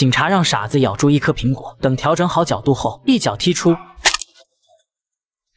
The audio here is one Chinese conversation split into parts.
警察让傻子咬住一颗苹果，等调整好角度后，一脚踢出。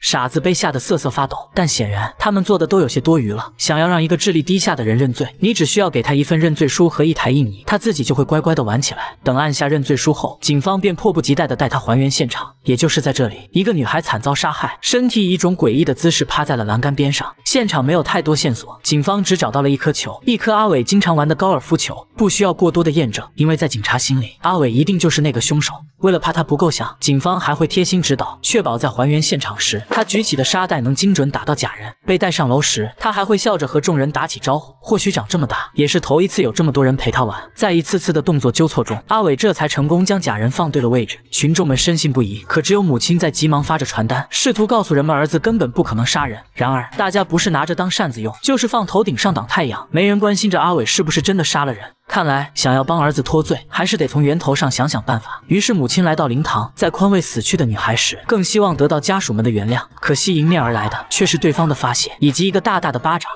傻子被吓得瑟瑟发抖，但显然他们做的都有些多余了。想要让一个智力低下的人认罪，你只需要给他一份认罪书和一台印泥，他自己就会乖乖的玩起来。等按下认罪书后，警方便迫不及待的带他还原现场。也就是在这里，一个女孩惨遭杀害，身体以一种诡异的姿势趴在了栏杆边上。现场没有太多线索，警方只找到了一颗球，一颗阿伟经常玩的高尔夫球，不需要过多的验证，因为在警察心里，阿伟一定就是那个凶手。为了怕他不够想，警方还会贴心指导，确保在还原现场时。他举起的沙袋能精准打到假人。被带上楼时，他还会笑着和众人打起招呼。或许长这么大，也是头一次有这么多人陪他玩。在一次次的动作纠错中，阿伟这才成功将假人放对了位置。群众们深信不疑，可只有母亲在急忙发着传单，试图告诉人们儿子根本不可能杀人。然而，大家不是拿着当扇子用，就是放头顶上挡太阳。没人关心着阿伟是不是真的杀了人。看来，想要帮儿子脱罪，还是得从源头上想想办法。于是，母亲来到灵堂，在宽慰死去的女孩时，更希望得到家属们的原谅。可惜，迎面而来的却是对方的发泄，以及一个大大的巴掌。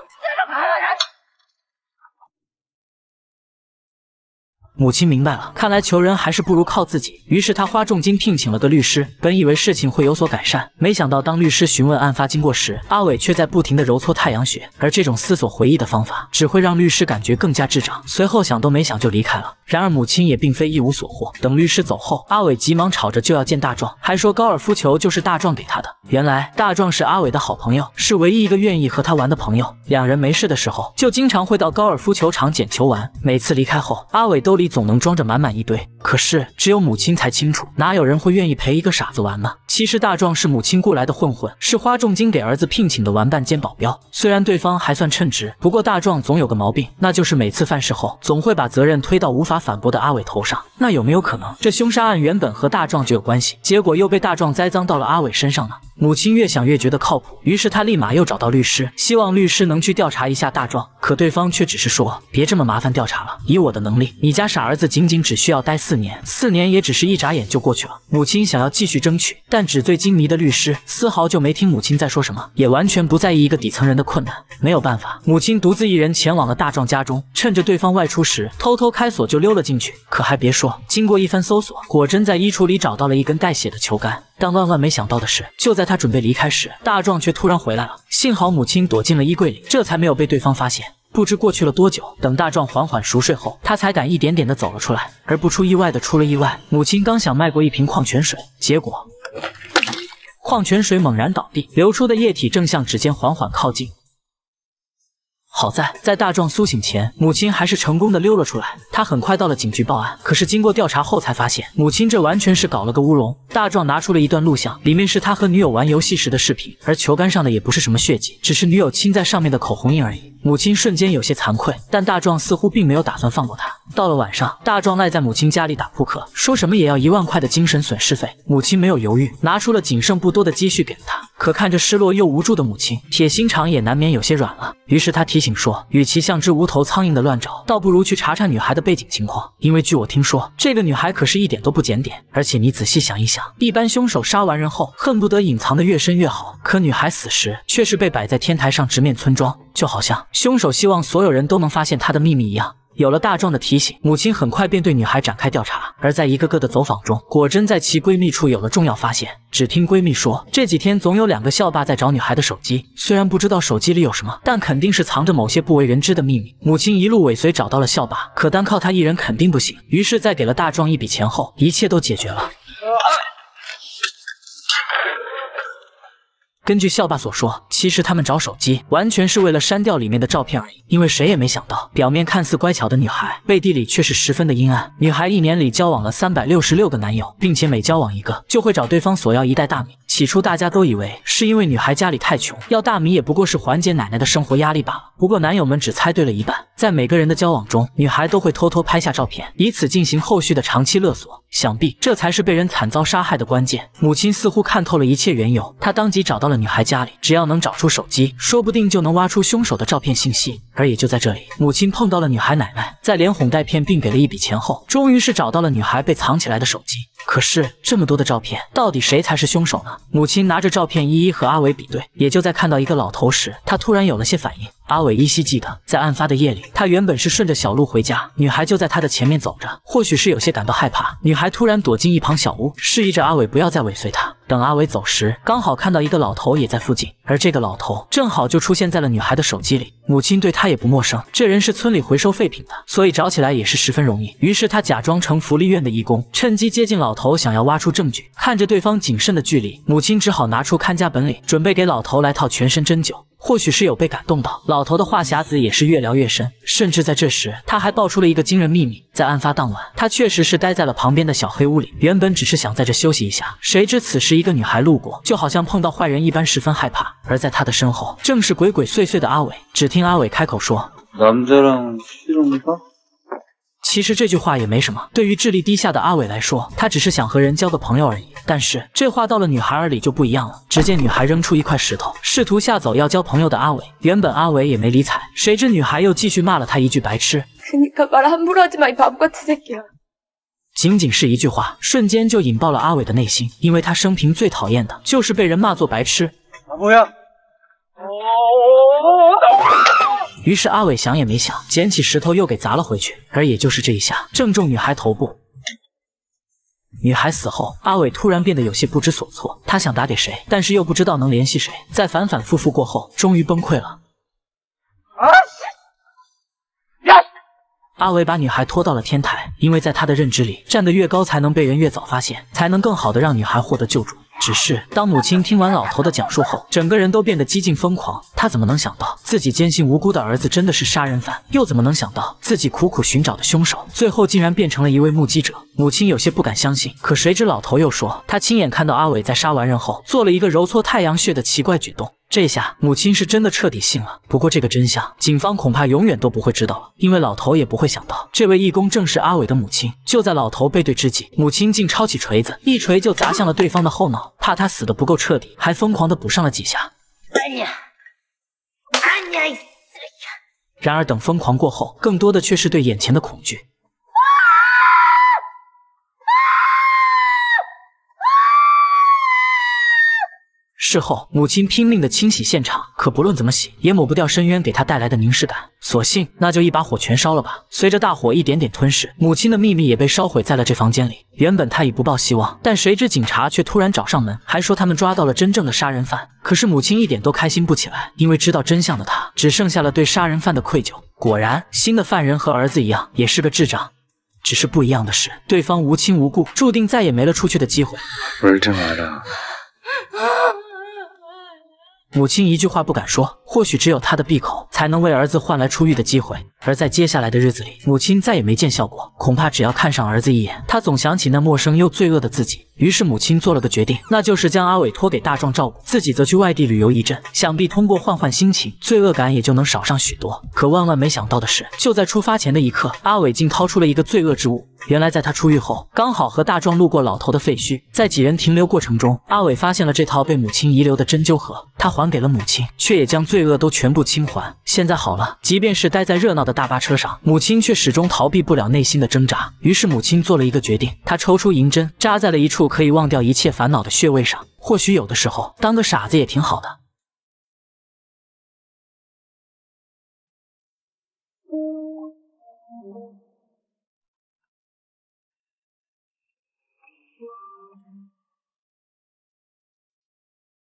母亲明白了，看来求人还是不如靠自己。于是她花重金聘请了个律师，本以为事情会有所改善，没想到当律师询问案发经过时，阿伟却在不停的揉搓太阳穴。而这种思索回忆的方法，只会让律师感觉更加智障。随后想都没想就离开了。然而母亲也并非一无所获。等律师走后，阿伟急忙吵着就要见大壮，还说高尔夫球就是大壮给他的。原来大壮是阿伟的好朋友，是唯一一个愿意和他玩的朋友。两人没事的时候，就经常会到高尔夫球场捡球玩。每次离开后，阿伟兜里。总能装着满满一堆，可是只有母亲才清楚，哪有人会愿意陪一个傻子玩呢？其实大壮是母亲雇来的混混，是花重金给儿子聘请的玩伴兼保镖。虽然对方还算称职，不过大壮总有个毛病，那就是每次犯事后，总会把责任推到无法反驳的阿伟头上。那有没有可能，这凶杀案原本和大壮就有关系，结果又被大壮栽赃到了阿伟身上呢？母亲越想越觉得靠谱，于是她立马又找到律师，希望律师能去调查一下大壮。可对方却只是说：“别这么麻烦调查了，以我的能力，你家傻儿子仅仅只需要待四年，四年也只是一眨眼就过去了。”母亲想要继续争取，但纸醉金迷的律师丝毫就没听母亲在说什么，也完全不在意一个底层人的困难。没有办法，母亲独自一人前往了大壮家中，趁着对方外出时，偷偷开锁就溜了进去。可还别说，经过一番搜索，果真在衣橱里找到了一根带血的球杆。但万万没想到的是，就在他准备离开时，大壮却突然回来了。幸好母亲躲进了衣柜里，这才没有被对方发现。不知过去了多久，等大壮缓缓熟睡后，他才敢一点点的走了出来。而不出意外的出了意外，母亲刚想迈过一瓶矿泉水，结果矿泉水猛然倒地，流出的液体正向指尖缓缓靠近。好在，在大壮苏醒前，母亲还是成功的溜了出来。他很快到了警局报案，可是经过调查后才发现，母亲这完全是搞了个乌龙。大壮拿出了一段录像，里面是他和女友玩游戏时的视频，而球杆上的也不是什么血迹，只是女友亲在上面的口红印而已。母亲瞬间有些惭愧，但大壮似乎并没有打算放过他。到了晚上，大壮赖在母亲家里打扑克，说什么也要一万块的精神损失费。母亲没有犹豫，拿出了仅剩不多的积蓄给了他。可看着失落又无助的母亲，铁心肠也难免有些软了。于是他提醒说，与其像只无头苍蝇的乱找，倒不如去查查女孩的背景情况。因为据我听说，这个女孩可是一点都不检点。而且你仔细想一想，一般凶手杀完人后，恨不得隐藏的越深越好。可女孩死时，却是被摆在天台上直面村庄，就好像凶手希望所有人都能发现她的秘密一样。有了大壮的提醒，母亲很快便对女孩展开调查。而在一个个的走访中，果真在其闺蜜处有了重要发现。只听闺蜜说，这几天总有两个校霸在找女孩的手机，虽然不知道手机里有什么，但肯定是藏着某些不为人知的秘密。母亲一路尾随找到了校霸，可单靠她一人肯定不行。于是，在给了大壮一笔钱后，一切都解决了。根据校霸所说，其实他们找手机完全是为了删掉里面的照片而已。因为谁也没想到，表面看似乖巧的女孩，背地里却是十分的阴暗。女孩一年里交往了三百六十六个男友，并且每交往一个，就会找对方索要一袋大米。起初大家都以为是因为女孩家里太穷，要大米也不过是缓解奶奶的生活压力罢了。不过男友们只猜对了一半，在每个人的交往中，女孩都会偷偷拍下照片，以此进行后续的长期勒索。想必这才是被人惨遭杀害的关键。母亲似乎看透了一切缘由，她当即找到了女孩家里，只要能找出手机，说不定就能挖出凶手的照片信息。而也就在这里，母亲碰到了女孩奶奶，在连哄带骗，并给了一笔钱后，终于是找到了女孩被藏起来的手机。可是这么多的照片，到底谁才是凶手呢？母亲拿着照片一一和阿伟比对，也就在看到一个老头时，她突然有了些反应。阿伟依稀记得，在案发的夜里，他原本是顺着小路回家，女孩就在他的前面走着。或许是有些感到害怕，女孩突然躲进一旁小屋，示意着阿伟不要再尾随她。等阿伟走时，刚好看到一个老头也在附近，而这个老头正好就出现在了女孩的手机里。母亲对他也不陌生，这人是村里回收废品的，所以找起来也是十分容易。于是他假装成福利院的义工，趁机接近老头，想要挖出证据。看着对方谨慎的距离，母亲只好拿出看家本领，准备给老头来套全身针灸。或许是有被感动到，老头的话匣子也是越聊越深，甚至在这时，他还爆出了一个惊人秘密：在案发当晚，他确实是待在了旁边的小黑屋里，原本只是想在这休息一下，谁知此时一个女孩路过，就好像碰到坏人一般，十分害怕。而在他的身后，正是鬼鬼祟祟的阿伟。只听阿伟开口说：“其实这句话也没什么，对于智力低下的阿伟来说，他只是想和人交个朋友而已。但是这话到了女孩耳里就不一样了。只见女孩扔出一块石头，试图吓走要交朋友的阿伟。原本阿伟也没理睬，谁知女孩又继续骂了他一句白痴。仅仅是一句话，瞬间就引爆了阿伟的内心，因为他生平最讨厌的就是被人骂作白痴。于是阿伟想也没想，捡起石头又给砸了回去。而也就是这一下，正中女孩头部。女孩死后，阿伟突然变得有些不知所措。他想打给谁，但是又不知道能联系谁。在反反复复过后，终于崩溃了。阿伟把女孩拖到了天台，因为在他的认知里，站得越高才能被人越早发现，才能更好的让女孩获得救助。只是当母亲听完老头的讲述后，整个人都变得激进疯狂。她怎么能想到自己坚信无辜的儿子真的是杀人犯？又怎么能想到自己苦苦寻找的凶手，最后竟然变成了一位目击者？母亲有些不敢相信。可谁知老头又说，他亲眼看到阿伟在杀完人后，做了一个揉搓太阳穴的奇怪举动。这下母亲是真的彻底信了。不过这个真相，警方恐怕永远都不会知道了，因为老头也不会想到，这位义工正是阿伟的母亲。就在老头背对之际，母亲竟抄起锤子，一锤就砸向了对方的后脑，怕他死的不够彻底，还疯狂的补上了几下。哎呀，哎呀然而等疯狂过后，更多的却是对眼前的恐惧。事后，母亲拼命的清洗现场，可不论怎么洗，也抹不掉深渊给她带来的凝视感。索性，那就一把火全烧了吧。随着大火一点点吞噬，母亲的秘密也被烧毁在了这房间里。原本她已不抱希望，但谁知警察却突然找上门，还说他们抓到了真正的杀人犯。可是母亲一点都开心不起来，因为知道真相的她，只剩下了对杀人犯的愧疚。果然，新的犯人和儿子一样，也是个智障。只是不一样的是，对方无亲无故，注定再也没了出去的机会。不是真来的。母亲一句话不敢说，或许只有她的闭口才能为儿子换来出狱的机会。而在接下来的日子里，母亲再也没见效果。恐怕只要看上儿子一眼，她总想起那陌生又罪恶的自己。于是母亲做了个决定，那就是将阿伟托给大壮照顾，自己则去外地旅游一阵。想必通过换换心情，罪恶感也就能少上许多。可万万没想到的是，就在出发前的一刻，阿伟竟掏出了一个罪恶之物。原来，在他出狱后，刚好和大壮路过老头的废墟，在几人停留过程中，阿伟发现了这套被母亲遗留的针灸盒，他还给了母亲，却也将罪恶都全部清还。现在好了，即便是待在热闹的大巴车上，母亲却始终逃避不了内心的挣扎。于是，母亲做了一个决定，她抽出银针，扎在了一处可以忘掉一切烦恼的穴位上。或许有的时候，当个傻子也挺好的。